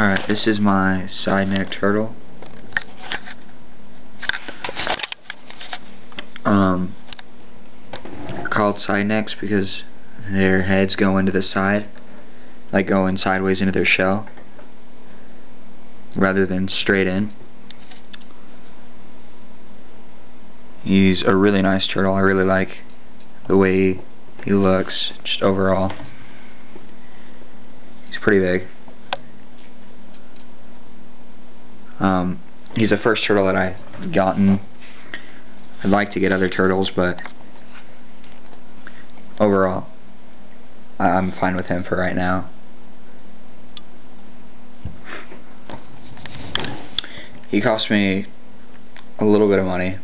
Alright, this is my side neck turtle. Um, called side necks because their heads go into the side, like going sideways into their shell, rather than straight in. He's a really nice turtle. I really like the way he looks, just overall. He's pretty big. Um, he's the first turtle that I've gotten. I'd like to get other turtles, but overall, I'm fine with him for right now. He cost me a little bit of money,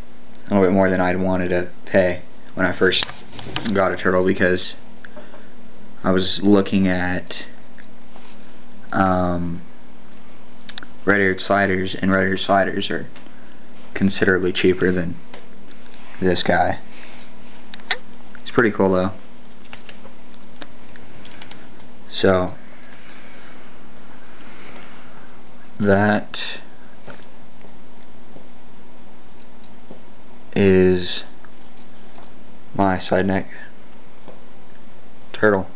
a little bit more than I'd wanted to pay when I first got a turtle because I was looking at um, red-eared sliders, and red-eared sliders are considerably cheaper than this guy. It's pretty cool though. So, that is my side neck turtle.